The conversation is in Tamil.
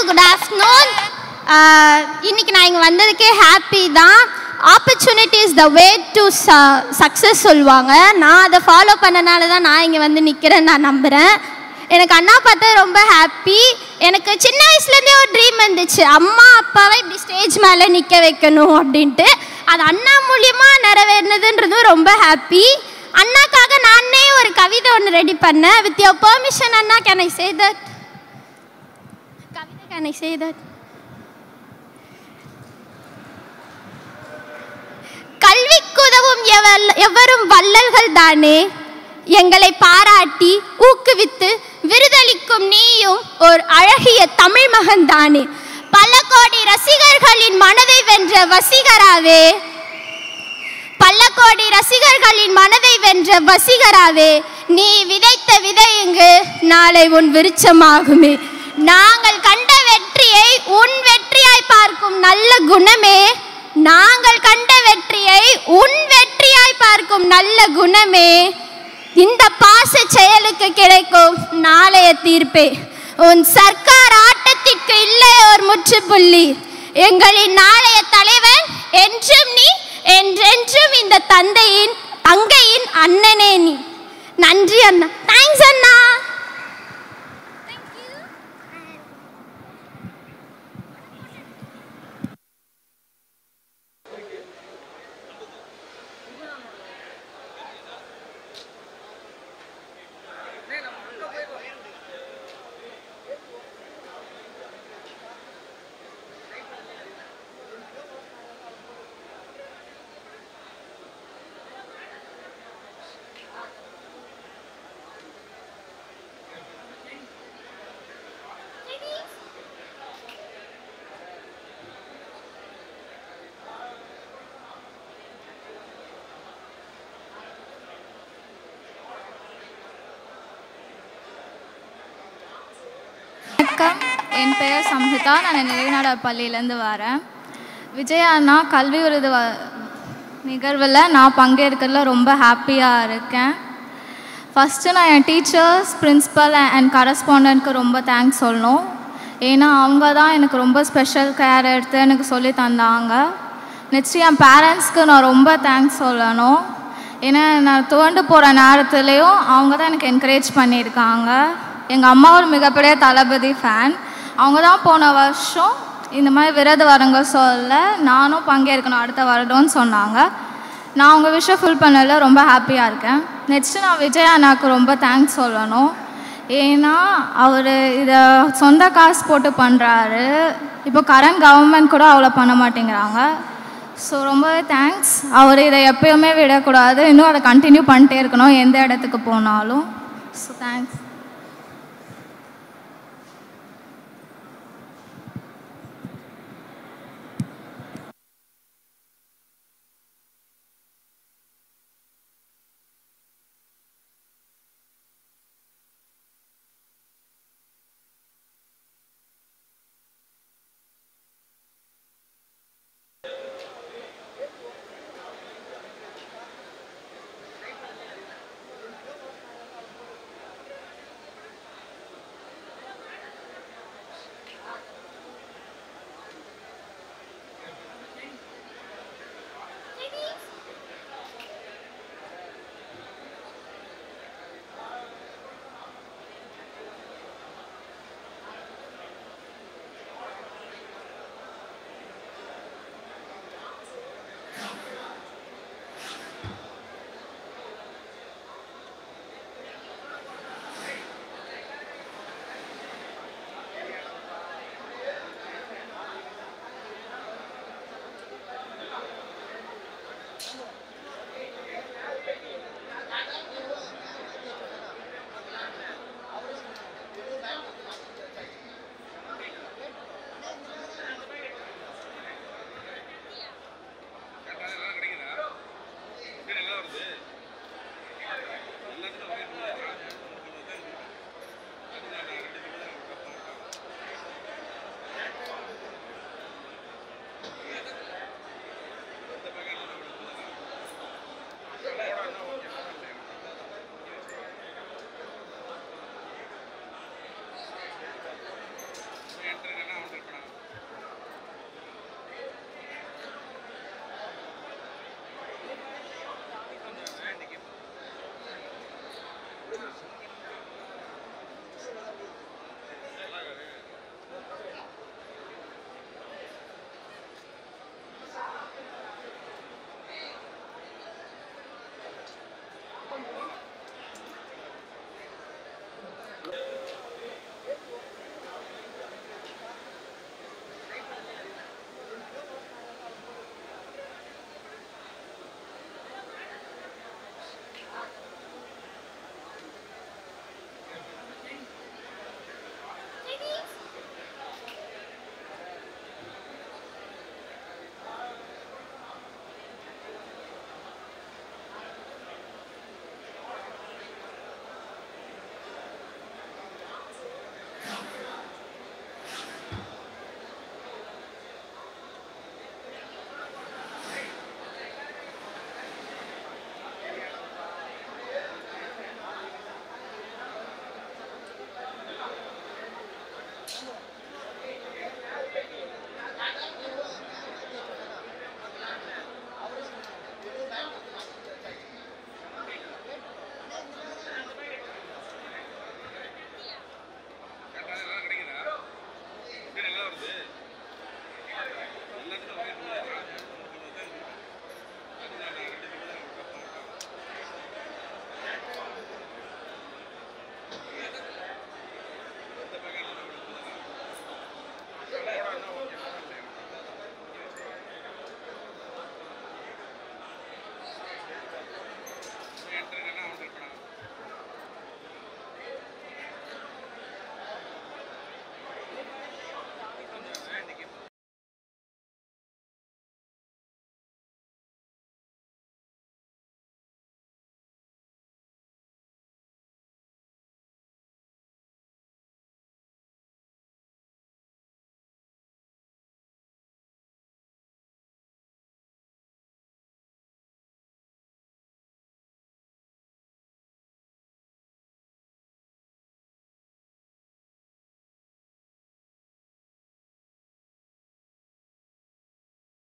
எல்லாருக்கும் குட் ஆஃப்டர்நூன் இன்னைக்கு நான் இங்கே வந்ததுக்கே ஹாப்பி தான். Opportunity is the way to success சொல்லுவாங்க. நான் அதை ஃபாலோ பண்ணனால தான் நான் இங்கே வந்து நிற்கிறேன்னு நான் நம்புகிறேன் எனக்கு அண்ணா பார்த்தா ரொம்ப ஹாப்பி எனக்கு சின்ன வயசுலேருந்தே ஒரு ட்ரீம் இருந்துச்சு அம்மா அப்பாவை இப்படி ஸ்டேஜ் மேலே நிற்க வைக்கணும் அப்படின்ட்டு. அது அண்ணா மூலியமாக நிறைவேறினதுன்றதும் ரொம்ப ஹாப்பி அண்ணாக்காக நானே ஒரு கவிதை ஒன்று ரெடி பண்ணேன். With your permission Anna can I say that Can I say that? கல்விக்குதவும் எவரும் வள்ளல்கள் தானே. எங்களை பாராட்டி ஊக்குவித்து விருதளிக்கும் நீயும் ஒரு அழகிய தமிழ் மகன் தானே. பல கோடி ரசிகர்களின் மனதை வென்ற வசீகராவே. பல கோடி ரசிகர்களின் மனதை வென்ற வசீகராவே. நீ விதைத்த விதை இங்கு நாளை உன் விருட்சமாகுமே. நாங்கள் உன் வெற்றியாய் பார்க்கும் நல்ல குணமே நாங்கள் கண்ட வெற்றியை உன் வெற்றியாய் பார்க்கும் நல்ல குணமே. இந்த பாச செயலுக்கு கிடைக்கும் நாளைய தீர்ப்பே. உன் சர்க்கார் ஆட்டத்திற்கு இல்லை ஒரு முற்றுப்புள்ளி. எங்களின் நாளைய தலைவன் என்றும் நீ என்றென்றும் இந்த தந்தையின் தங்கையின் அண்ணனே நீ. நன்றி அண்ணா. தேங்க்ஸ் அண்ணா. என் பெயர் சம்ஹிதா. நான் நிலைநாடு பள்ளியிலேருந்து வரேன். விஜய் அண்ணா கல்வி விருது வ நிகழ்வில் நான் பங்கேற்கிறதுல ரொம்ப ஹாப்பியாக இருக்கேன். ஃபஸ்ட்டு நான் என் டீச்சர்ஸ் பிரின்ஸிபல் அண்ட் கரஸ்பாண்டன்ட்க்கு ரொம்ப தேங்க்ஸ் சொல்லணும். ஏன்னா அவங்க தான் எனக்கு ரொம்ப ஸ்பெஷல் கேர் எடுத்து எனக்கு சொல்லி தந்தாங்க. நெக்ஸ்ட் என் பேரண்ட்ஸ்க்கு நான் ரொம்ப தேங்க்ஸ் சொல்லணும். ஏன்னா நான் துவண்டு போகிற நேரத்துலேயும் அவங்க தான் எனக்கு என்கரேஜ் பண்ணியிருக்காங்க. எங்கள் அம்மா ஒரு மிகப்பெரிய தளபதி ஃபேன் அவங்க தான் போன வருஷம் இந்த மாதிரி விரத வரங்க சொல்ல நானும் பங்கேற்கணும் அடுத்த வருடம்னு சொன்னாங்க. நான் அவங்க விஷயம் ஃபுல் பண்ணல ரொம்ப ஹாப்பியாக இருக்கேன். நெக்ஸ்ட்டு நான் விஜய் அண்ணாக்கு ரொம்ப தேங்க்ஸ் சொல்லணும். ஏன்னா அவர் இதை சொந்த காசு போட்டு பண்ணுறாரு இப்போ கரண்ட் கவர்மெண்ட் கூட அவ்வளோ பண்ண மாட்டேங்கிறாங்க. ஸோ ரொம்பவே தேங்க்ஸ் அவர் இதை எப்பயுமே விடக்கூடாது. இன்னும் அதை கண்டினியூ பண்ணிட்டே இருக்கணும் எந்த இடத்துக்கு போனாலும். So thanks